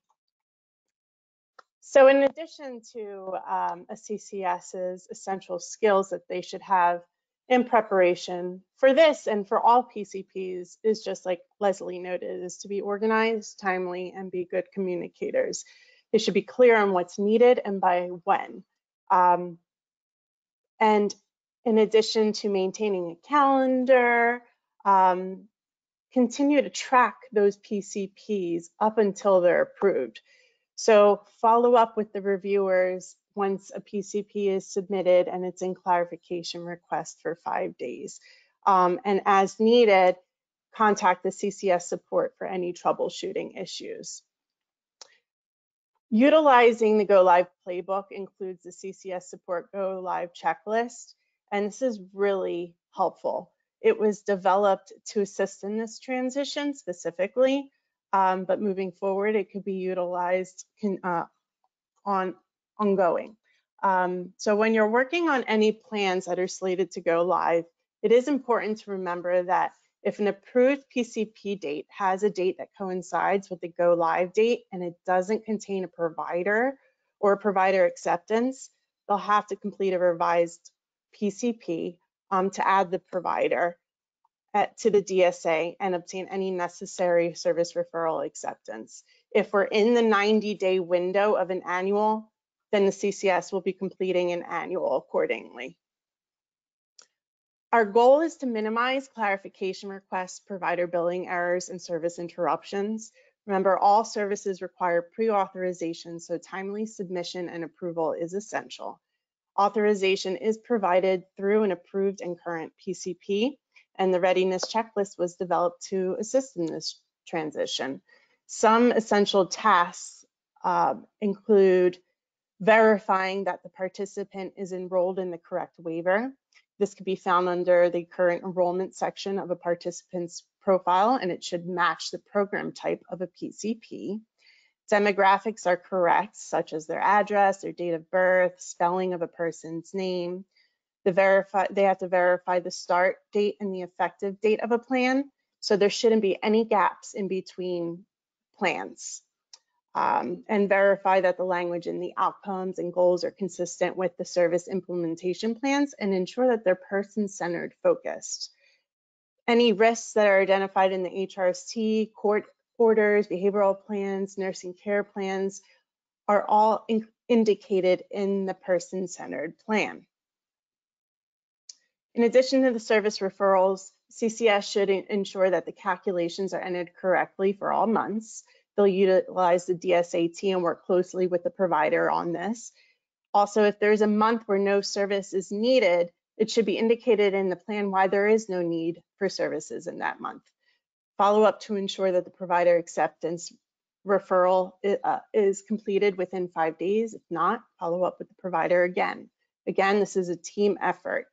Speaker 7: So in addition to um, a CCS's essential skills that they should have in preparation for this and for all PCPs is just like Leslie noted, is to be organized, timely, and be good communicators. They should be clear on what's needed and by when. Um, and in addition to maintaining a calendar, um, continue to track those PCPs up until they're approved. So follow up with the reviewers once a PCP is submitted and it's in clarification request for five days. Um, and as needed, contact the CCS support for any troubleshooting issues. Utilizing the Go Live playbook includes the CCS support Go Live checklist, and this is really helpful. It was developed to assist in this transition specifically, um, but moving forward, it could be utilized can, uh, on ongoing. Um, so when you're working on any plans that are slated to go live, it is important to remember that if an approved PCP date has a date that coincides with the go live date and it doesn't contain a provider or a provider acceptance, they'll have to complete a revised PCP um, to add the provider at, to the DSA and obtain any necessary service referral acceptance. If we're in the 90 day window of an annual, then the CCS will be completing an annual accordingly. Our goal is to minimize clarification requests, provider billing errors, and service interruptions. Remember, all services require pre-authorization, so timely submission and approval is essential. Authorization is provided through an approved and current PCP, and the readiness checklist was developed to assist in this transition. Some essential tasks uh, include verifying that the participant is enrolled in the correct waiver. This could be found under the current enrollment section of a participant's profile, and it should match the program type of a PCP. Demographics are correct, such as their address, their date of birth, spelling of a person's name. The verify, they have to verify the start date and the effective date of a plan, so there shouldn't be any gaps in between plans um, and verify that the language and the outcomes and goals are consistent with the service implementation plans and ensure that they're person-centered focused. Any risks that are identified in the HRST, court orders, behavioral plans, nursing care plans are all in indicated in the person-centered plan. In addition to the service referrals, CCS should ensure that the calculations are entered correctly for all months They'll utilize the DSAT and work closely with the provider on this. Also, if there's a month where no service is needed, it should be indicated in the plan why there is no need for services in that month. Follow up to ensure that the provider acceptance referral uh, is completed within five days. If not, follow up with the provider again. Again, this is a team effort.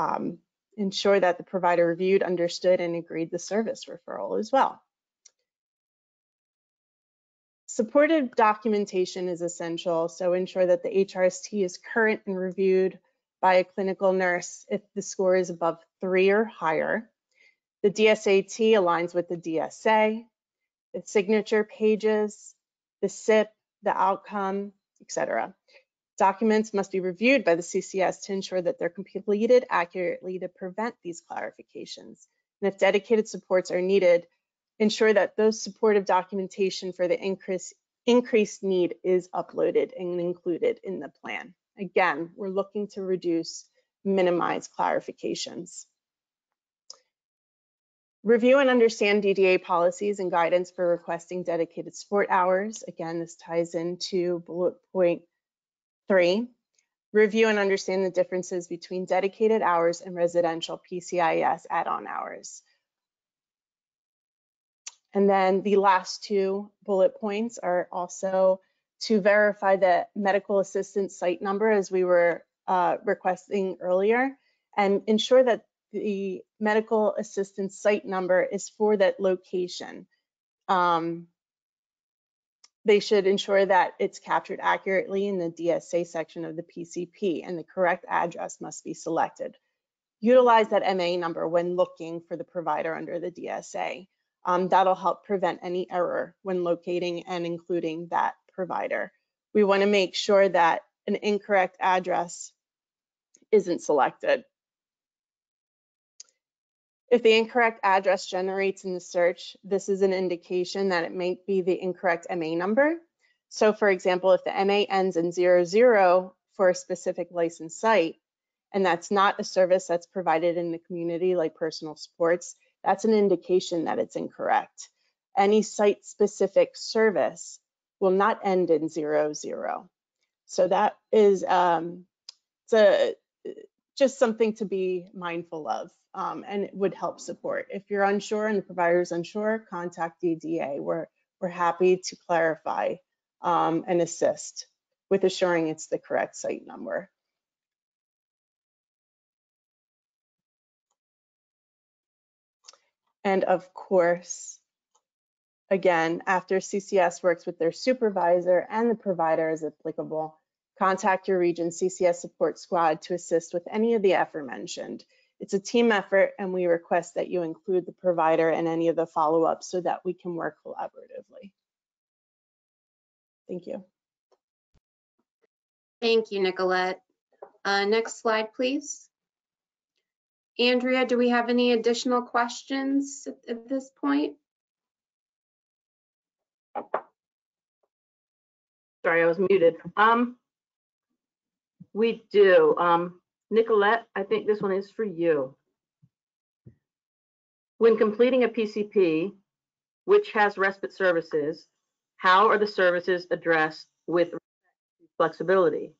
Speaker 7: Um, ensure that the provider reviewed, understood, and agreed the service referral as well. Supportive documentation is essential, so ensure that the HRST is current and reviewed by a clinical nurse if the score is above three or higher. The DSAT aligns with the DSA, the signature pages, the SIP, the outcome, etc. Documents must be reviewed by the CCS to ensure that they're completed accurately to prevent these clarifications. And if dedicated supports are needed, ensure that those supportive documentation for the increase, increased need is uploaded and included in the plan. Again, we're looking to reduce, minimize clarifications. Review and understand DDA policies and guidance for requesting dedicated support hours. Again, this ties into bullet point three. Review and understand the differences between dedicated hours and residential PCIS add-on hours. And then the last two bullet points are also to verify the medical assistance site number as we were uh, requesting earlier and ensure that the medical assistance site number is for that location. Um, they should ensure that it's captured accurately in the DSA section of the PCP and the correct address must be selected. Utilize that MA number when looking for the provider under the DSA. Um, that'll help prevent any error when locating and including that provider. We want to make sure that an incorrect address isn't selected. If the incorrect address generates in the search, this is an indication that it may be the incorrect MA number. So for example, if the MA ends in 00 for a specific licensed site, and that's not a service that's provided in the community like personal supports, that's an indication that it's incorrect. Any site-specific service will not end in 00. So that is um, it's a, just something to be mindful of um, and it would help support. If you're unsure and the provider is unsure, contact DDA. We're, we're happy to clarify um, and assist with assuring it's the correct site number. And of course, again, after CCS works with their supervisor and the provider as applicable, contact your region CCS support squad to assist with any of the aforementioned. It's a team effort and we request that you include the provider in any of the follow-ups so that we can work collaboratively. Thank you.
Speaker 2: Thank you, Nicolette. Uh, next slide, please. Andrea, do we have any additional questions at, at this point?
Speaker 6: Sorry, I was muted. Um, we do. Um, Nicolette, I think this one is for you. When completing a PCP, which has respite services, how are the services addressed with flexibility?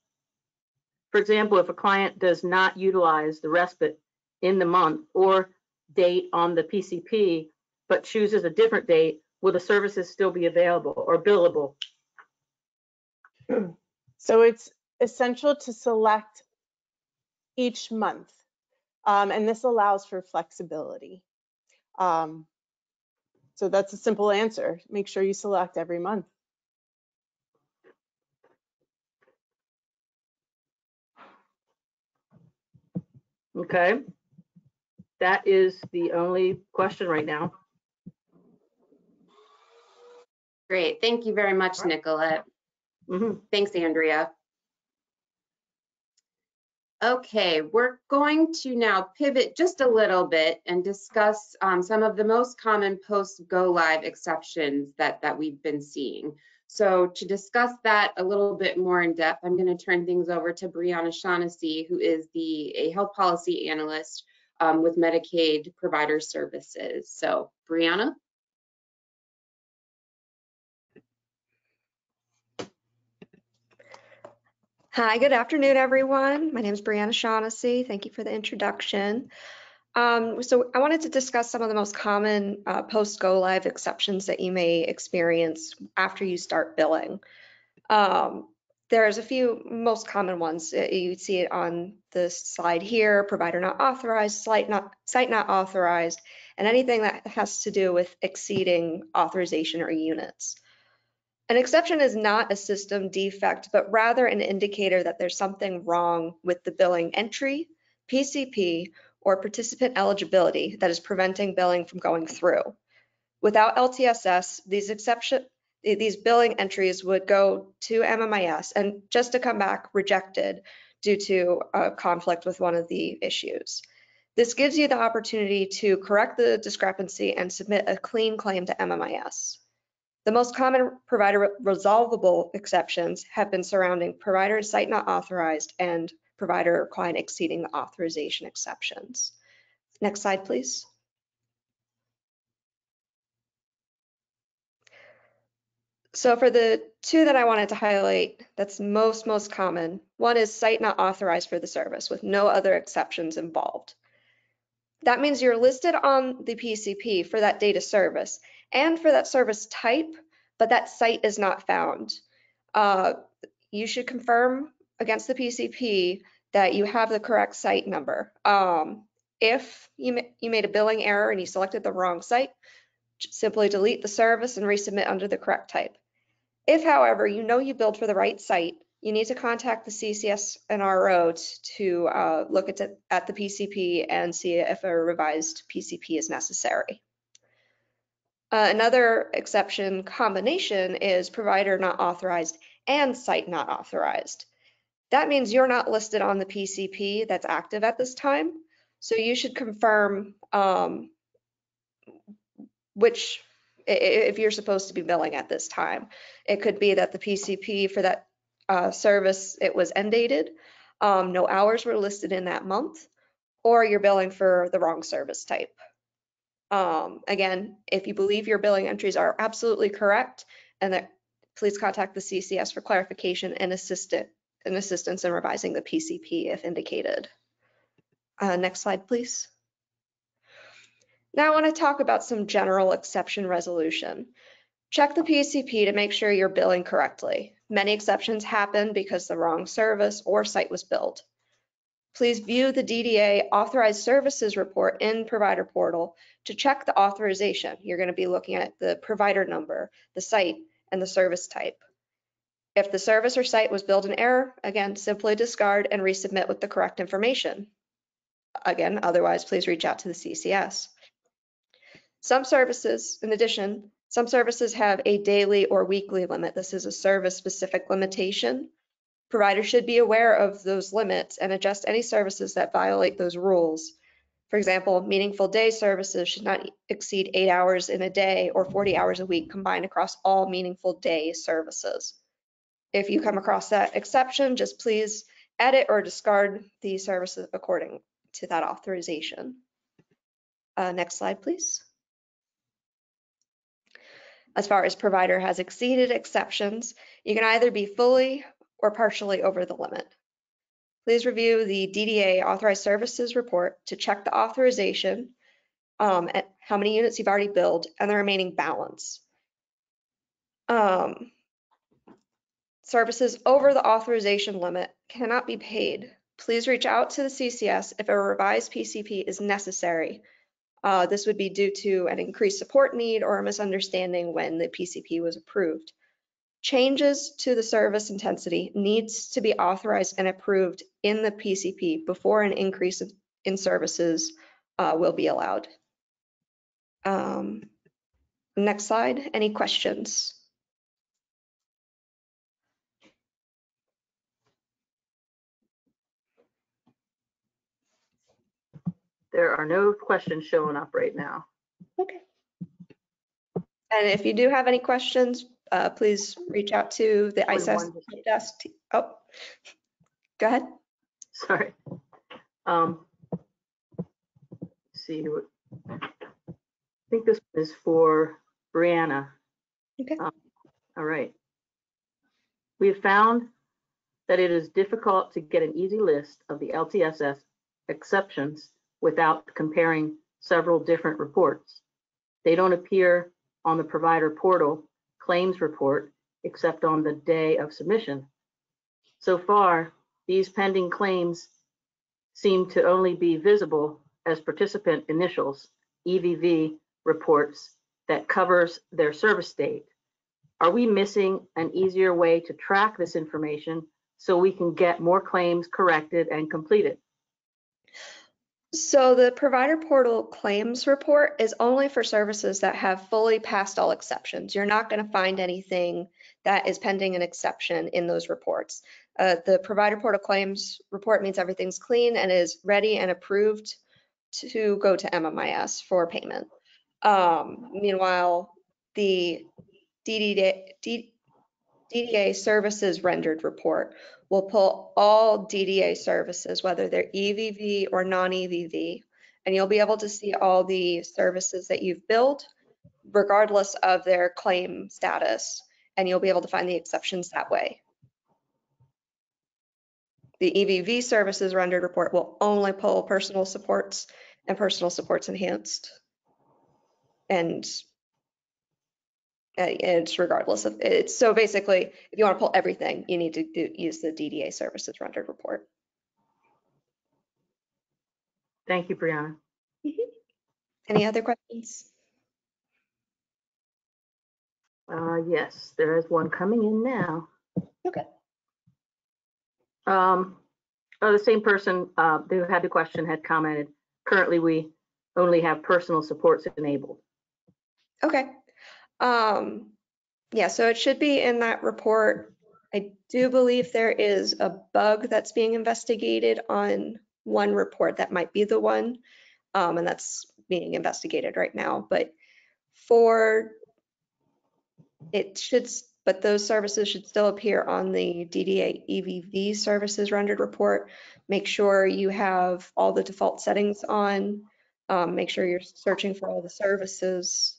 Speaker 6: For example, if a client does not utilize the respite in the month or date on the PCP, but chooses a different date, will the services still be available or billable?
Speaker 7: So it's essential to select each month. Um, and this allows for flexibility. Um, so that's a simple answer. Make sure you select every month.
Speaker 6: Okay. That is the only question right now.
Speaker 2: Great, thank you very much, Nicolette.
Speaker 6: Mhm.
Speaker 2: Thanks, Andrea. Okay, we're going to now pivot just a little bit and discuss um, some of the most common post go live exceptions that, that we've been seeing. So to discuss that a little bit more in depth, I'm going to turn things over to Brianna Shaughnessy, who is the a health policy analyst um, with Medicaid Provider Services. So Brianna?
Speaker 8: Hi, good afternoon, everyone. My name is Brianna Shaughnessy. Thank you for the introduction. Um, so I wanted to discuss some of the most common uh, post-go live exceptions that you may experience after you start billing. Um, there's a few most common ones. Uh, You see it on the slide here, provider not authorized, site not, site not authorized, and anything that has to do with exceeding authorization or units. An exception is not a system defect, but rather an indicator that there's something wrong with the billing entry, PCP, or participant eligibility that is preventing billing from going through. Without LTSS, these exception, these billing entries would go to MMIS and just to come back rejected due to a conflict with one of the issues. This gives you the opportunity to correct the discrepancy and submit a clean claim to MMIS. The most common provider resolvable exceptions have been surrounding provider site not authorized and provider or client exceeding the authorization exceptions. Next slide, please. So for the two that I wanted to highlight, that's most, most common. One is site not authorized for the service with no other exceptions involved. That means you're listed on the PCP for that data service and for that service type, but that site is not found. Uh, you should confirm against the PCP that you have the correct site number. Um, if you, you made a billing error and you selected the wrong site, simply delete the service and resubmit under the correct type. If, however, you know you billed for the right site, you need to contact the CCS and RO to uh, look at, the- at the PCP and see if a revised PCP is necessary. Uh, Another exception combination is provider not authorized and site not authorized. That means you're not listed on the PCP that's active at this time. So you should confirm um, which, if you're supposed to be billing at this time. It could be that the PCP for that uh, service, it was end dated, um, no hours were listed in that month, or you're billing for the wrong service type. Um, again, if you believe your billing entries are absolutely correct, and that, please contact the CCS for clarification and and assistance in revising the PCP if indicated. Uh, next slide, please. Now I want to talk about some general exception resolution. Check the PCP to make sure you're billing correctly. Many exceptions happen because the wrong service or site was billed. Please view the DDA authorized services report in provider portal to check the authorization. You're going to be looking at the provider number, the site, and the service type. If the service or site was billed in error, again, simply discard and resubmit with the correct information. Again, otherwise, please reach out to the CCS. Some services, in addition, some services have a daily or weekly limit. This is a service-specific limitation. Providers should be aware of those limits and adjust any services that violate those rules. For example, meaningful day services should not exceed eight hours in a day or 40 hours a week combined across all meaningful day services. If you come across that exception, just please edit or discard the services according to that authorization. Uh, next slide, please. As far as provider has exceeded exceptions, you can either be fully or partially over the limit. Please review the DDA authorized services report to check the authorization, um, and how many units you've already billed, and the remaining balance. Um, services over the authorization limit cannot be paid. Please reach out to the CCS if a revised PCP is necessary. Uh, this would be due to an increased support need or a misunderstanding when the PCP was approved. Changes to the service intensity needs to be authorized and approved in the PCP before an increase in- services uh, will be allowed. Um, Next slide, any questions?
Speaker 6: There are no questions showing up right now.
Speaker 8: Okay. And if you do have any questions, uh, please reach out to the ISS desk. Oh, go ahead.
Speaker 6: Sorry. Um, let's see, I think this is for Brianna.
Speaker 8: Okay.
Speaker 6: Um, All right. We have found that it is difficult to get an easy list of the LTSS exceptions without comparing several different reports. They don't appear on the provider portal claims report except on the day of submission. So far, these pending claims seem to only be visible as participant initials, EVV reports that covers their service date. Are we missing an easier way to track this information so we can get more claims corrected and completed?
Speaker 8: So the provider portal claims report is only for services that have fully passed all exceptions. You're not going to find anything that is pending an exception in those reports. Uh, the provider portal claims report means everything's clean and is ready and approved to go to MMIS for payment. Um, meanwhile, the DDA, DDA services rendered report will pull all DDA services, whether they're EVV or non-EVV, and you'll be able to see all the services that you've billed regardless of their claim status, and you'll be able to find the exceptions that way. The EVV services rendered report will only pull personal supports and personal supports enhanced. And it's regardless of, it's, so basically, if you want to pull everything, you need to do, use the DDA services rendered report.
Speaker 6: Thank you, Brianna. [LAUGHS]
Speaker 8: Any other questions?
Speaker 6: Uh, yes, there is one coming in now.
Speaker 8: Okay.
Speaker 6: Um, oh, the same person, uh, who had the question had commented, currently we only have personal supports enabled.
Speaker 8: Okay. Um, yeah, so it should be in that report. I do believe there is a bug that's being investigated on one report. That might be the one. Um, and that's being investigated right now, but for it should, but those services should still appear on the DDA EVV services rendered report. Make sure you have all the default settings on. Um, make sure you're searching for all the services.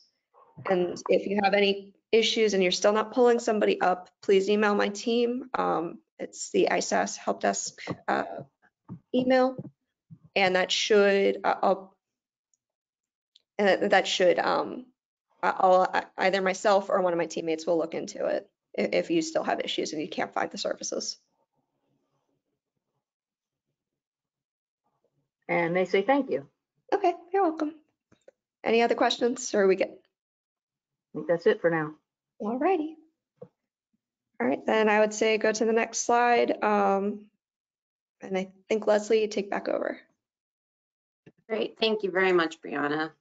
Speaker 8: And if you have any issues and you're still not pulling somebody up, please email my team. Um, it's the ISAS help desk uh, email. And that should, uh, I'll, and that- should, um, I'll, either myself or one of my teammates will look into it if, you still have issues and you can't find the services.
Speaker 6: And they say thank you.
Speaker 8: Okay, you're welcome. Any other questions or are we good?
Speaker 6: I think that's it for now.
Speaker 8: All righty. All right, then I would say go to the next slide. Um, and I think Leslie, take back over.
Speaker 2: Great, thank you very much, Brianna.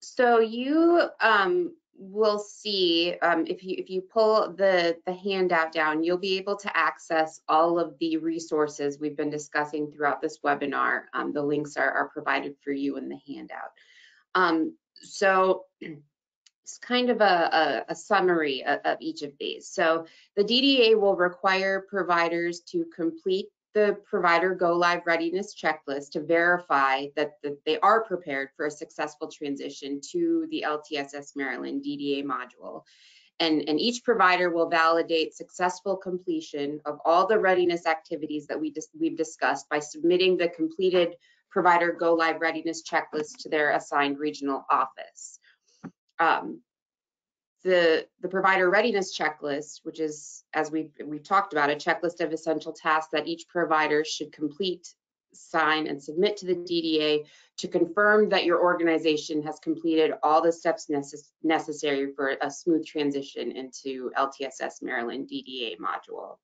Speaker 2: So you um, will see, um, if you, if you pull the, the handout down, you'll be able to access all of the resources we've been discussing throughout this webinar. Um, The links are, are provided for you in the handout. Um, So it's kind of a, a, a summary of, of each of these. So the DDA will require providers to complete the provider go live readiness checklist to verify that, they are prepared for a successful transition to the LTSS Maryland DDA module. And, and each provider will validate successful completion of all the readiness activities that we just, we've discussed by submitting the completed provider go live readiness checklist to their assigned regional office. Um, the, the provider readiness checklist, which is, as we, we've talked about, a checklist of essential tasks that each provider should complete, sign, and submit to the DDA to confirm that your organization has completed all the steps necess- necessary for a smooth transition into LTSS Maryland DDA module.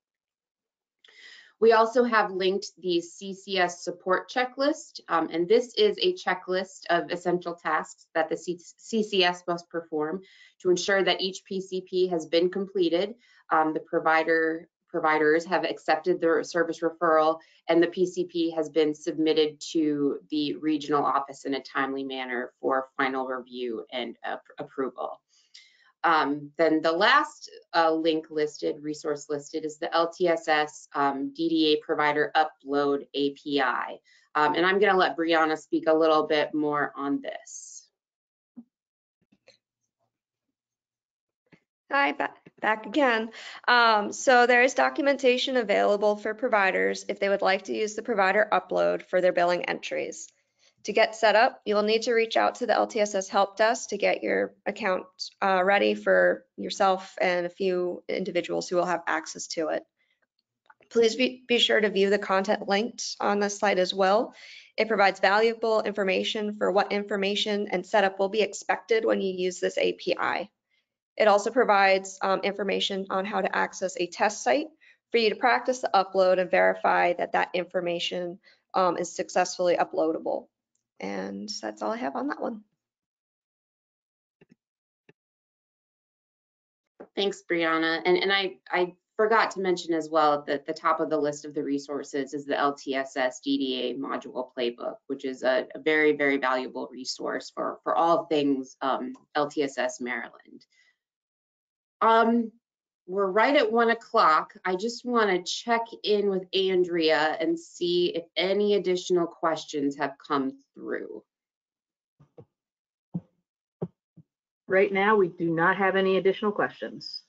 Speaker 2: We also have linked the CCS support checklist, um, and this is a checklist of essential tasks that the CCS must perform to ensure that each PCP has been completed. Um, the provider providers have accepted the service referral, and the PCP has been submitted to the regional office in a timely manner for final review and uh, approval. Um, then the last uh, link listed, resource listed, is the LTSS um, DDA provider upload API. Um, and I'm going to let Brianna speak a little bit more on this.
Speaker 8: Hi, back, back again. Um, so there is documentation available for providers if they would like to use the provider upload for their billing entries. To get set up, you will need to reach out to the LTSS help desk to get your account uh, ready for yourself and a few individuals who will have access to it. Please be, be sure to view the content linked on this slide as well. It provides valuable information for what information and setup will be expected when you use this API. It also provides um, information on how to access a test site for you to practice the upload and verify that that information um, is successfully uploadable. And that's all I have on that one.
Speaker 2: Thanks, Brianna. And, and I, I forgot to mention as well that the top of the list of the resources is the LTSS DDA module playbook, which is a, a very, very valuable resource for, for all things um, LTSS Maryland. Um, we're right at one o'clock. I just want to check in with Andrea and see if any additional questions have come through.
Speaker 6: Right now, we do not have any additional questions.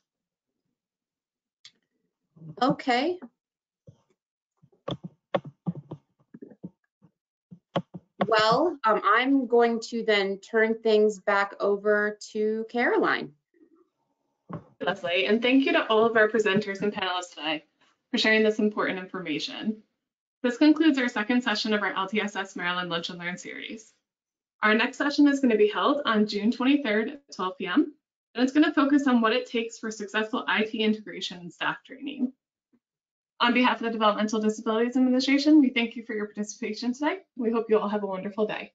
Speaker 2: Okay. Well, um, I'm going to then turn things back over to Caroline.
Speaker 1: Leslie, and thank you to all of our presenters and panelists today for sharing this important information. This concludes our second session of our LTSS Maryland Lunch and Learn series. Our next session is going to be held on June 23rd at 12 p.m. and it's going to focus on what it takes for successful IT integration and staff training. On behalf of the Developmental Disabilities Administration, we thank you for your participation today. We hope you all have a wonderful day.